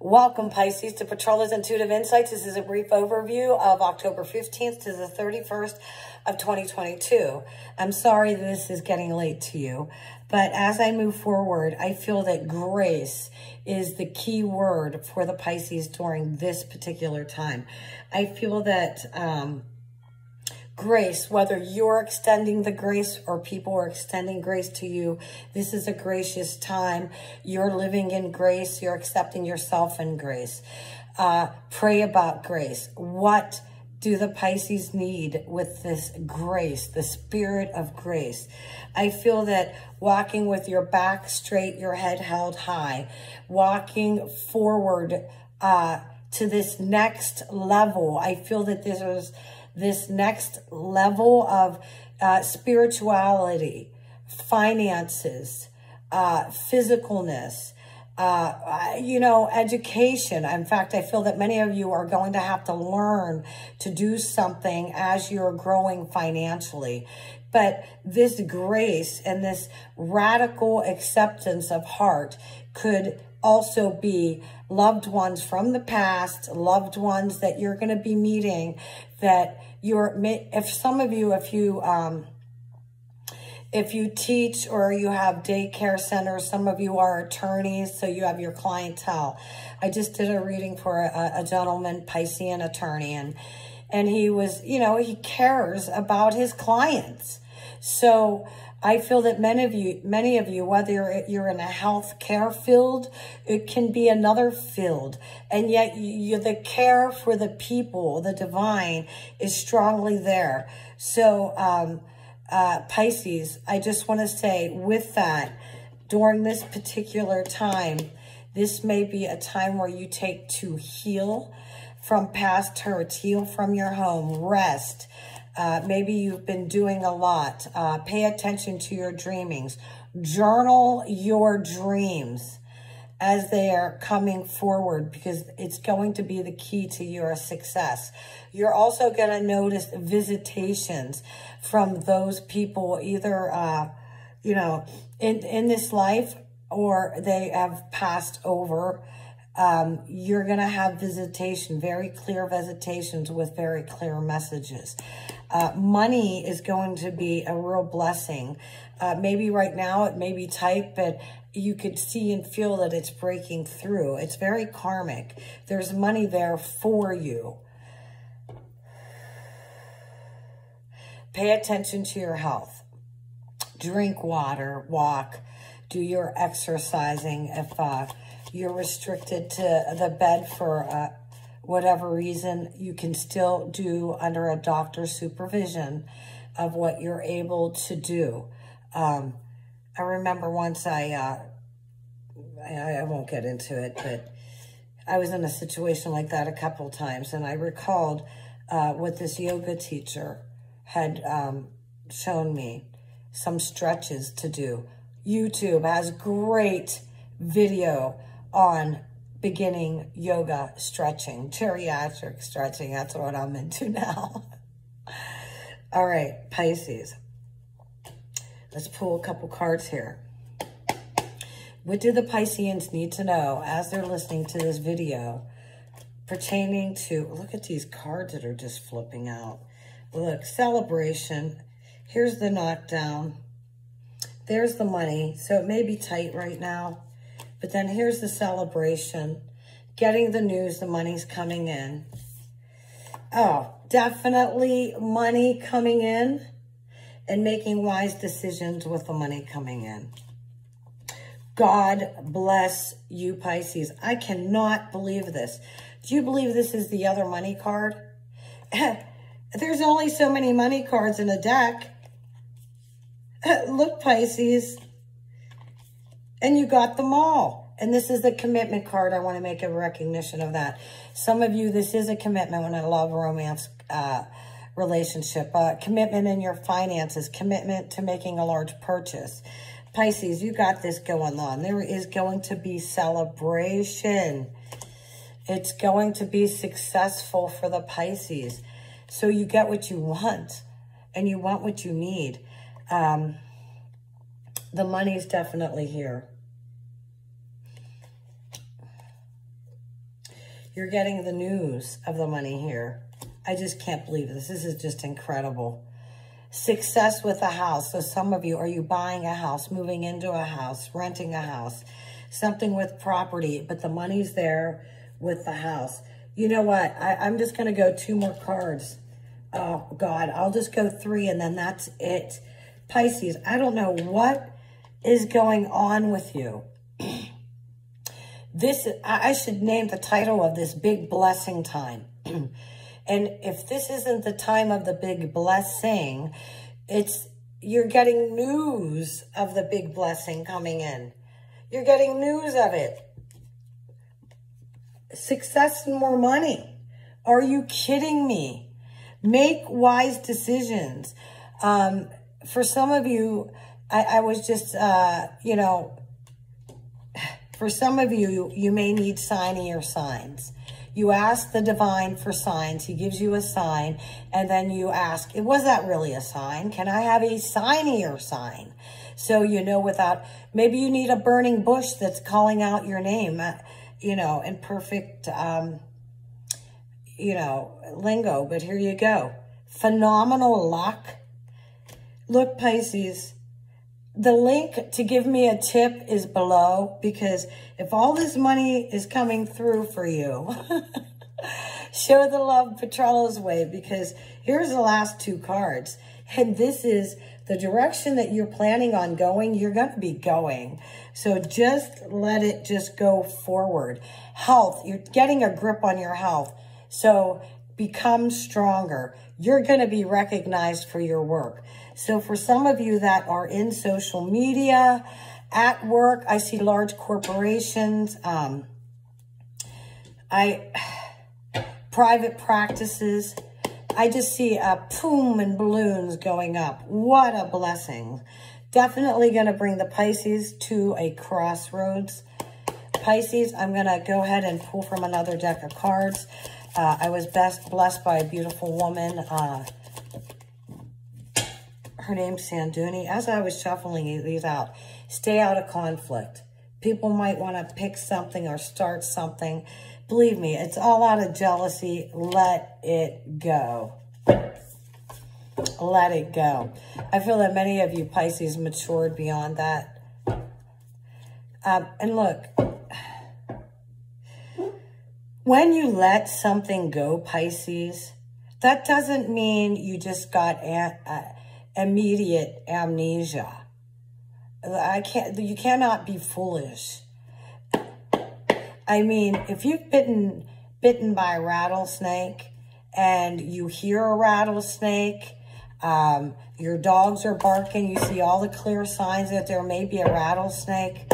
Welcome, Pisces, to Petrella's Intuitive Insights. This is a brief overview of October 15th to the 31st of 2022. I'm sorry this is getting late to you, but as I move forward, I feel that grace is the key word for the Pisces during this particular time. I feel that... Um, grace, whether you're extending the grace or people are extending grace to you. This is a gracious time. You're living in grace. You're accepting yourself in grace. Uh, pray about grace. What do the Pisces need with this grace, the spirit of grace? I feel that walking with your back straight, your head held high, walking forward uh, to this next level. I feel that this is this next level of uh, spirituality, finances, uh, physicalness, uh, you know, education. In fact, I feel that many of you are going to have to learn to do something as you're growing financially. But this grace and this radical acceptance of heart could also be loved ones from the past, loved ones that you're going to be meeting that you're, if some of you, if you, um, if you teach or you have daycare centers, some of you are attorneys, so you have your clientele. I just did a reading for a, a gentleman, Piscean attorney, and, and he was, you know, he cares about his clients. So I feel that many of you, many of you, whether you're in a health care field, it can be another field, and yet you, the care for the people, the divine, is strongly there. So, um, uh, Pisces, I just want to say with that, during this particular time, this may be a time where you take to heal from past hurts, heal from your home, rest, uh, maybe you've been doing a lot. Uh, pay attention to your dreamings. Journal your dreams as they are coming forward because it's going to be the key to your success. You're also going to notice visitations from those people either, uh, you know, in, in this life or they have passed over um, you're going to have visitation, very clear visitations with very clear messages. Uh, money is going to be a real blessing. Uh, maybe right now it may be tight, but you could see and feel that it's breaking through. It's very karmic. There's money there for you. Pay attention to your health. Drink water, walk, do your exercising. If uh, you're restricted to the bed for uh, whatever reason, you can still do under a doctor's supervision of what you're able to do. Um, I remember once I, uh, I, I won't get into it, but I was in a situation like that a couple times, and I recalled uh, what this yoga teacher had um, shown me, some stretches to do. YouTube has great video on beginning yoga stretching, geriatric stretching. That's what I'm into now. All right, Pisces. Let's pull a couple cards here. What do the Pisceans need to know as they're listening to this video pertaining to, look at these cards that are just flipping out. Look, celebration. Here's the knockdown. There's the money. So it may be tight right now. But then here's the celebration. Getting the news, the money's coming in. Oh, definitely money coming in and making wise decisions with the money coming in. God bless you, Pisces. I cannot believe this. Do you believe this is the other money card? There's only so many money cards in a deck. Look, Pisces. And you got them all. And this is the commitment card. I want to make a recognition of that. Some of you, this is a commitment when I love romance uh, relationship. Uh, commitment in your finances. Commitment to making a large purchase. Pisces, you got this going on. There is going to be celebration. It's going to be successful for the Pisces. So you get what you want and you want what you need. Um, the money's definitely here. You're getting the news of the money here. I just can't believe this. This is just incredible. Success with a house. So some of you, are you buying a house, moving into a house, renting a house, something with property, but the money's there with the house. You know what? I, I'm just going to go two more cards. Oh, God. I'll just go three, and then that's it. Pisces, I don't know what is going on with you. this, I should name the title of this big blessing time. and if this isn't the time of the big blessing, it's, you're getting news of the big blessing coming in. You're getting news of it success and more money. Are you kidding me? Make wise decisions. Um, for some of you, I, I was just, uh, you know, for some of you, you may need signing or signs. You ask the divine for signs. He gives you a sign. And then you ask, was that really a sign? Can I have a signier sign? So you know without, maybe you need a burning bush that's calling out your name you know, in perfect, um, you know, lingo, but here you go. Phenomenal luck. Look, Pisces, the link to give me a tip is below because if all this money is coming through for you, show the love Petrella's way because here's the last two cards. And this is the direction that you're planning on going, you're going to be going. So just let it just go forward. Health, you're getting a grip on your health. So become stronger. You're going to be recognized for your work. So for some of you that are in social media, at work, I see large corporations, um, I, private practices, I just see a boom and balloons going up. What a blessing. Definitely going to bring the Pisces to a crossroads. Pisces, I'm going to go ahead and pull from another deck of cards. Uh, I was best blessed by a beautiful woman. Uh, her name's Sanduni. As I was shuffling these out, stay out of conflict. People might want to pick something or start something. Believe me, it's all out of jealousy. Let it go let it go. I feel that many of you Pisces matured beyond that. Um, and look, when you let something go, Pisces, that doesn't mean you just got a, uh, immediate amnesia. I can't, you cannot be foolish. I mean, if you've bitten, bitten by a rattlesnake and you hear a rattlesnake um, your dogs are barking. You see all the clear signs that there may be a rattlesnake.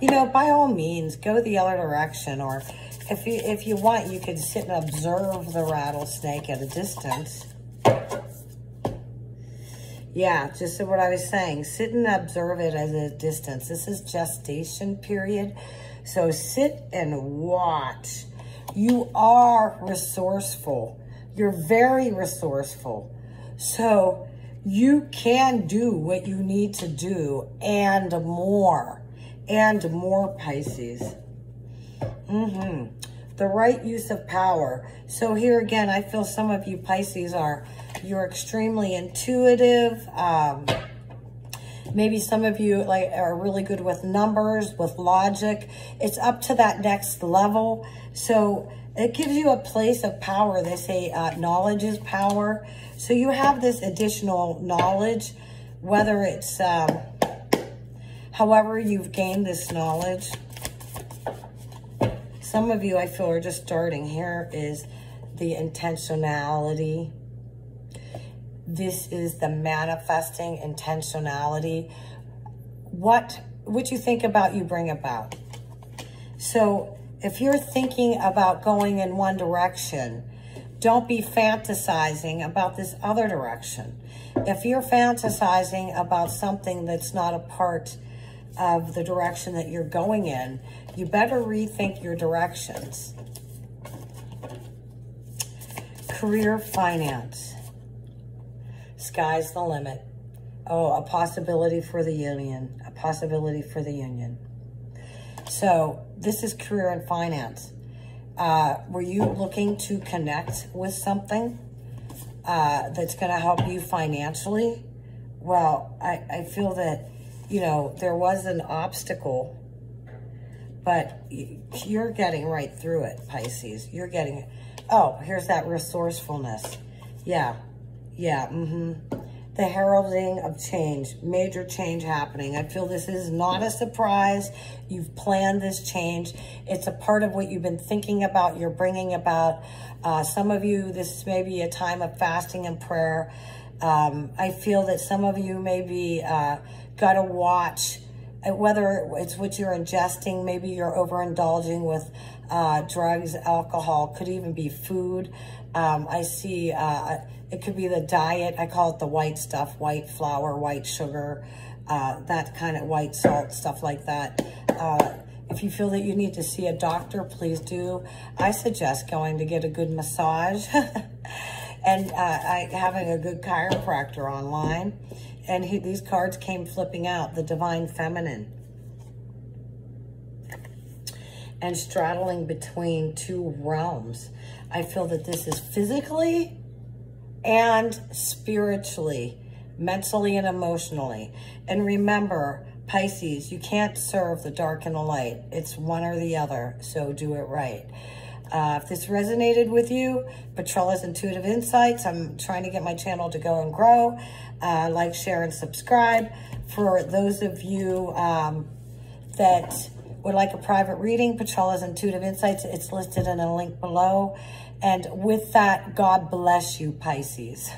You know, by all means, go the other direction. Or if you, if you want, you could sit and observe the rattlesnake at a distance. Yeah, just what I was saying. Sit and observe it at a distance. This is gestation period. So sit and watch. You are resourceful. You're very resourceful. So you can do what you need to do and more, and more Pisces. Mm-hmm. The right use of power. So here again, I feel some of you Pisces are, you're extremely intuitive. Um, maybe some of you like are really good with numbers, with logic. It's up to that next level. So it gives you a place of power. They say uh, knowledge is power. So you have this additional knowledge, whether it's um, however you've gained this knowledge. Some of you, I feel, are just starting. Here is the intentionality. This is the manifesting intentionality. What, what you think about, you bring about. So if you're thinking about going in one direction, don't be fantasizing about this other direction. If you're fantasizing about something that's not a part of the direction that you're going in, you better rethink your directions. Career finance. Sky's the limit. Oh, a possibility for the union. A possibility for the union. So this is career and finance. Uh, were you looking to connect with something uh, that's going to help you financially? Well, I, I feel that, you know, there was an obstacle, but you're getting right through it, Pisces. You're getting, it. oh, here's that resourcefulness. Yeah, yeah, mm-hmm the heralding of change, major change happening. I feel this is not a surprise. You've planned this change. It's a part of what you've been thinking about, you're bringing about. Uh, some of you, this may be a time of fasting and prayer. Um, I feel that some of you maybe uh, got to watch uh, whether it's what you're ingesting, maybe you're overindulging with uh, drugs, alcohol, could even be food. Um, I see uh, it could be the diet. I call it the white stuff, white flour, white sugar, uh, that kind of white salt, stuff like that. Uh, if you feel that you need to see a doctor, please do. I suggest going to get a good massage and uh, I, having a good chiropractor online. And he, these cards came flipping out, the Divine Feminine. And straddling between two realms. I feel that this is physically and spiritually, mentally and emotionally. And remember, Pisces, you can't serve the dark and the light. It's one or the other, so do it right. Uh, if this resonated with you, Petrella's Intuitive Insights, I'm trying to get my channel to go and grow. Uh, like, share, and subscribe. For those of you um, that would like a private reading, Petrella's Intuitive Insights, it's listed in a link below. And with that, God bless you, Pisces.